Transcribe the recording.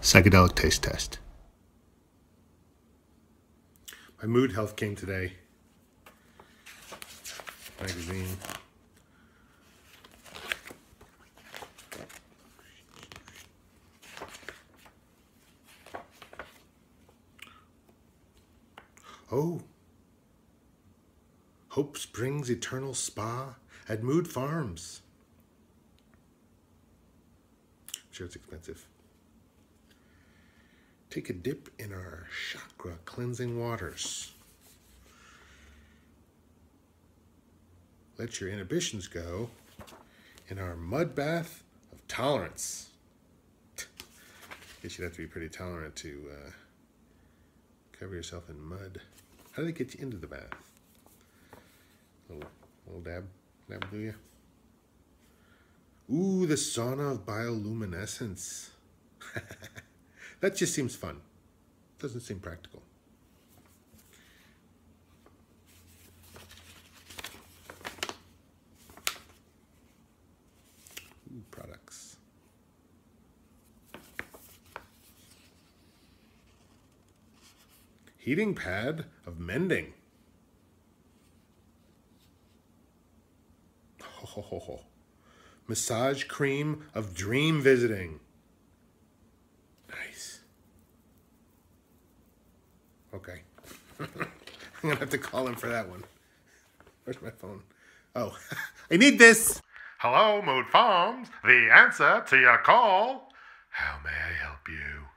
Psychedelic taste test. My MoodHealth came today. Magazine. Oh. Hope Springs Eternal Spa at Mood Pharms. I'm sure it's expensive. Take a dip in our chakra cleansing waters. Let your inhibitions go in our mud bath of tolerance. Guess you'd have to be pretty tolerant to uh, cover yourself in mud. How do they get you into the bath? Little, little dab, dab do you? Ooh, the sauna of bioluminescence. that just seems fun. Doesn't seem practical. Ooh, products. Heating pad of mending. Oh, massage cream of dream visiting. Nice. Okay. I'm gonna have to call him for that one. Where's my phone? Oh, I need this. Hello, Mood Pharms. The answer to your call. How may I help you?